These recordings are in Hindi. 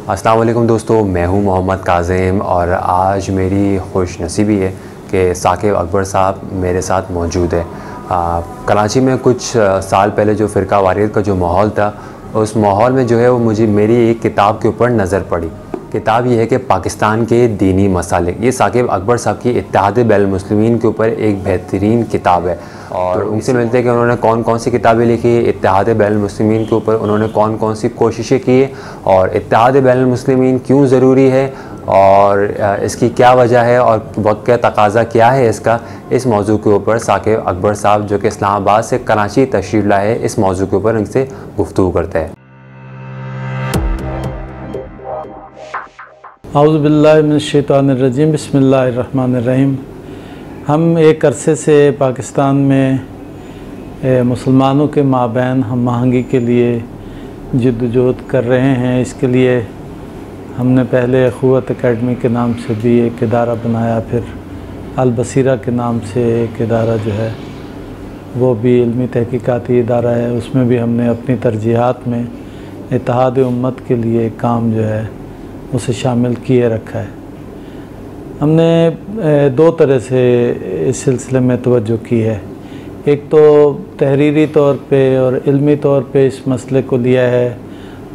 अस्सलाम दोस्तों, मैं हूँ मोहम्मद काजिम और आज मेरी खुश नसीबी है कि साकिब अकबर साहब मेरे साथ मौजूद है। कराची में कुछ साल पहले जो फ़िरका वारियत का जो माहौल था, उस माहौल में जो है वो मुझे, मेरी एक किताब के ऊपर नज़र पड़ी। किताब ये है कि पाकिस्तान के दीनी मसाले। ये साकिब अकबर साहब की इतिहाद बैलमसलमिन के ऊपर एक बेहतरीन किताब है। और तो उनसे मिलते हैं कि उन्होंने कौन कौन सी किताबें लिखी इतिहाद बैलमसलमिन के ऊपर उन्होंने कौन कौन सी कोशिशें की और इतिहाद बैलमसलमिन क्यों ज़रूरी है और इसकी क्या वजह है और वक्त का तकाजा क्या है इसका इस मौजू के ऊपर साकिब अकबर साहब जो कि इस्लामाबाद से कराची तशरीफ़ लाए इस मौजू के ऊपर उनसे गुफ्तु करते हैं। आउज़बिल्लिनशैतानरजीम बसमीम हम एक अरसे से पाकिस्तान में मुसलमानों के माबैन हम महँगी के लिए जद्दोजहद कर रहे हैं। इसके लिए हमने पहले अखवत अकेडमी के नाम से भी एक इदारा बनाया, फिर अलबसीरा के नाम से एक इदारा जो है, वो भी इल्मी तहकीक़ाती इदारा है। उसमें भी हमने अपनी तरजीहत में इतिहाद उम्मत के लिए काम जो है, उसे शामिल किए रखा है। हमने दो तरह से इस सिलसिले में तवज्जो की है। एक तो तहरीरी तौर पे और इल्मी तौर पे इस मसले को लिया है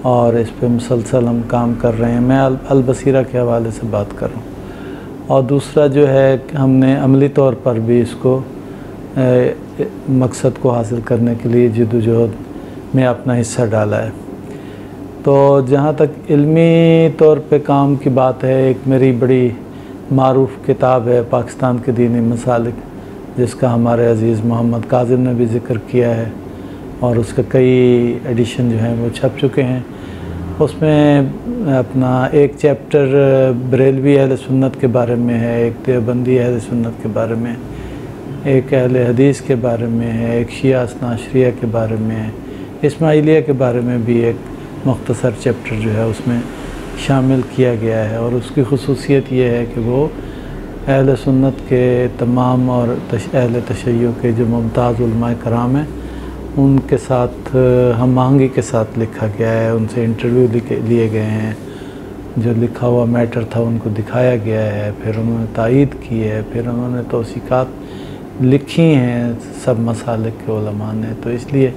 और इस पर मुसलसल हम काम कर रहे हैं। मैं अलबसीरा के हवाले से बात कर रहा हूँ। और दूसरा जो है हमने अमली तौर पर भी इसको मकसद को हासिल करने के लिए जदोजहद में अपना हिस्सा डाला है। तो जहाँ तक इल्मी तौर पे काम की बात है, एक मेरी बड़ी मरूफ किताब है, पाकिस्तान के दीनी मसालिक, जिसका हमारे अज़ीज़ मोहम्मद काजिम ने भी ज़िक्र किया है। और उसके कई एडिशन जो हैं, वो छप चुके हैं। उसमें अपना एक चैप्टर बरेलवी अहल सुन्नत के बारे में है, एक देवबंदी अहल सुन्नत के बारे में, एक अहल हदीस के बारे में है, एक शिया असनाशरिया के बारे में है, इसमाइलिया के बारे में भी एक मख्तसर चैप्टर जो है उसमें शामिल किया गया है और उसकी खसूसियत ये है कि वो अहल सुन्नत के तमाम और अहल तशैयों के जो मुमताज़ कराम हैं, उनके साथ, हम महँगी के साथ लिखा गया है, उनसे इंटरव्यू लिए गए हैं। जो लिखा हुआ मैटर था उनको दिखाया गया है, फिर उन्होंने तायद की है, फिर उन्होंने तोसीक़ात लिखी हैं सब मसाले के ने। तो इसलिए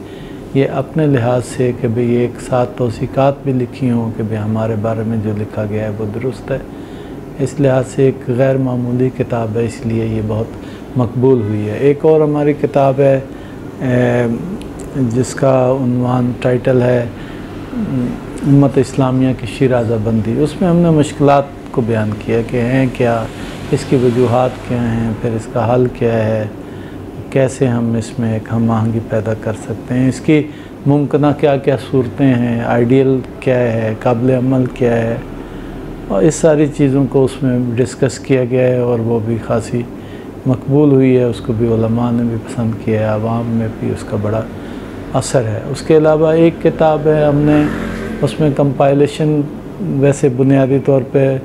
ये अपने लिहाज से कि भाई एक साथ तोसीक़ात भी लिखी हों कि भाई हमारे बारे में जो लिखा गया है वो दुरुस्त है। इस लिहाज से एक गैर मामूली किताब है, इसलिए ये बहुत मकबूल हुई है। एक और हमारी किताब है जिसका उनवान टाइटल है, उम्मत इस्लामिया की शराजा बंदी उसमें हमने मुश्किल को बयान किया कि हैं क्या, इसकी वजूहत क्या हैं, फिर इसका हल क्या है कैसे हम इसमें एक हम आहंगी पैदा कर सकते हैं? इसकी मुमकिन क्या क्या सूरतें हैं? आइडियल क्या है? काबिल अमल क्या है? और इस सारी चीज़ों को उसमें डिस्कस किया गया है और वो भी खासी मकबूल हुई है। उसको भी ने भी पसंद किया है, आवाम में भी उसका बड़ा असर है। उसके अलावा एक किताब है हमने, उसमें कंपाइलेशन वैसे बुनियादी तौर पे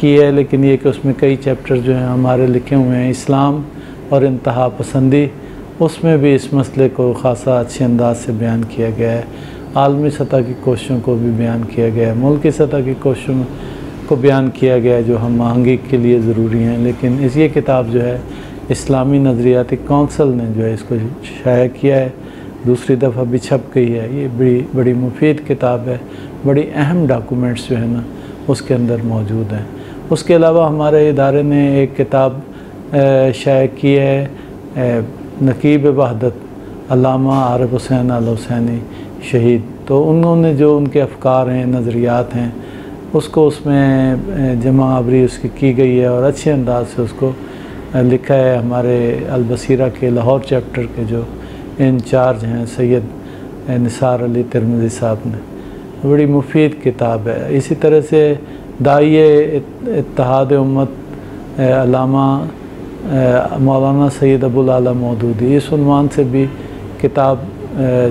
की है, लेकिन ये कि उसमें कई चैप्टर जो हैं हमारे लिखे हुए हैं। इस्लाम और इंतहा पसंदी। उसमें भी इस मसले को ख़ासा अच्छे अंदाज से बयान किया गया है। आलमी सतह की कोशिशों को भी बयान किया गया है। मुल्की सतह की कोशिशों को बयान किया गया है, जो हम महँगी के लिए ज़रूरी हैं। लेकिन इस ये किताब जो है, इस्लामी नज़रियाती कौंसल ने जो है इसको शाया किया है। दूसरी दफ़ा भी छप गई है। ये बड़ी बड़ी मुफीद किताब है। बड़ी अहम डॉक्यूमेंट्स जो है ना, उसके अंदर मौजूद हैं। उसके अलावा हमारे इदारे ने एक किताब शाया की है नकीब वहदत अलामा आरफ हुसैन अल हुसैनी शहीद तो उन्होंने जो उनके अफकार हैं नज़रियात हैं उसको उसमें जमा आवरी उसकी की गई है और अच्छे अंदाज से उसको लिखा है हमारे अलबसीरा के लाहौर चैप्टर के जो इंचार्ज हैं सैयद निसार अली तिरमजी साहब ने बड़ी मुफीद किताब है इसी तरह से दाइए इतिहाद उम्मत अलामा मौलाना सैद अबुल आला मौदूदी, इस उनवान से भी किताब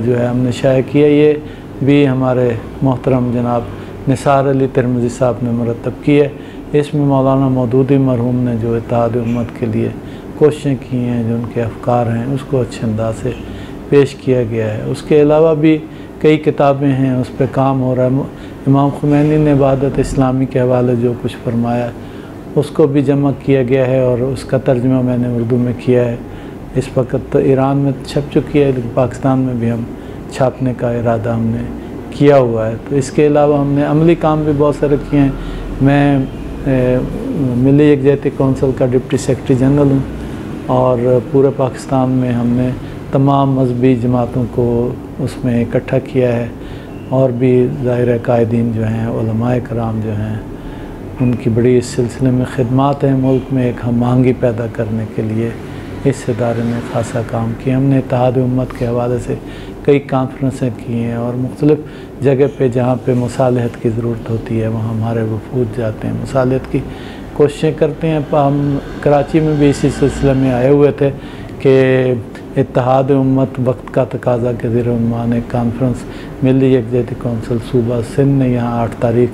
जो है हमने शाये किया। ये भी हमारे मोहतरम जनाब निसार अली तिरमजी साहब ने मरतब की है। इसमें मौलाना मौदूदी मरहूम ने जो इतिहाद उम्मत के लिए कोशिशें की हैं, जो उनके अफकार हैं, उसको अच्छे अंदाज से पेश किया गया है। उसके अलावा भी कई किताबें हैं, उस पर काम हो रहा है। इमाम खुमैनी ने इबादत इस्लामी के हवाले जो कुछ फरमाया उसको भी जमा किया गया है और उसका तर्जमा मैंने उर्दू में किया है। इस वक्त तो ईरान में छप चुकी है लेकिन पाकिस्तान में भी हम छापने का इरादा हमने किया हुआ है। तो इसके अलावा हमने अमली काम भी बहुत सारे किए हैं। मैं ए, मिली यकजहती कौंसिल का डिप्टी सेक्रेटरी जनरल हूँ और पूरे पाकिस्तान में हमने तमाम मजहबी जमातों को उसमें इकट्ठा किया है और भी ज़ाहिर कायदीन जो हैं कराम जो हैं उनकी बड़ी इस सिलसिले में ख़दमात हैं मुल्क में एक हम महँगी पैदा करने के लिए। इस इदारे ने खासा काम किया। हमने इतिहाद उम्मत के हवाले से कई कॉन्फ्रेंसें की हैं और मुख्तलिफ़ जगह पे जहाँ पे मुसालहत की ज़रूरत होती है, वहाँ हमारे वफूद जाते हैं। मुसालहत की कोशिशें करते हैं। हम कराची में भी इसी सिलसिले में आए हुए थे कि इतिहाद उम्मत वक्त का तकाजा के ज़रिए एक कॉन्फ्रेंस मिली यकजहती कौंसिल सूबा सिंध ने यहाँ आठ तारीख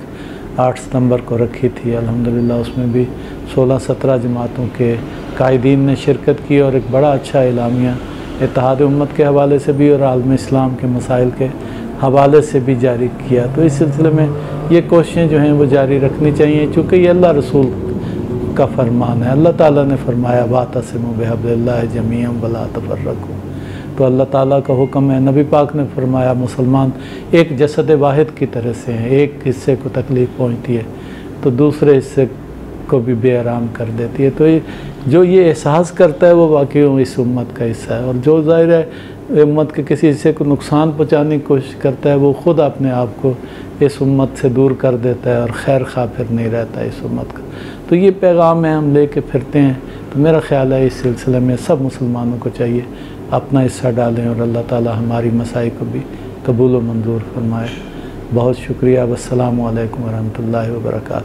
आठ सितंबर को रखी थी। अल्हम्दुलिल्लाह, उसमें भी सोलह सत्रह जमातों के कायदीन ने शिरकत की और एक बड़ा अच्छा इलामिया इतिहाद उम्मत के हवाले से भी और आलम इस्लाम के मसाइल के हवाले से भी जारी किया। तो इस सिलसिले में ये कोशिशें जो हैं वो जारी रखनी चाहिए, चूँकि ये अल्लाह रसूल का फरमान है। अल्लाह ताला ने फरमाया बात असम बहबल्ला जमीम वला तफर्रकू। तो अल्लाह ताला का हुक्म है, नबी पाक ने फरमाया, मुसलमान एक जसद वाहिद की तरह से हैं, एक हिस्से को तकलीफ़ पहुँचती है तो दूसरे हिस्से को भी बेआराम कर देती है। तो ये, जो ये एहसास करता है, वो वाकई इस उम्मत का हिस्सा है। और जो ज़ाहिर है, उम्मत के किसी हिस्से को नुकसान पहुँचाने की कोशिश करता है, वो ख़ुद अपने आप को इस उम्मत से दूर कर देता है और खैर खा फिर नहीं रहता इस उम्मत का। तो ये पैगाम है, हम ले कर फिरते हैं। तो मेरा ख्याल है, इस सिलसिले में सब मुसलमानों को चाहिए अपना हिस्सा डालें और अल्लाह ताला हमारी मसाई को भी कबूल मंजूर फरमाए। बहुत शुक्रिया। वसलम वरहमल वर्का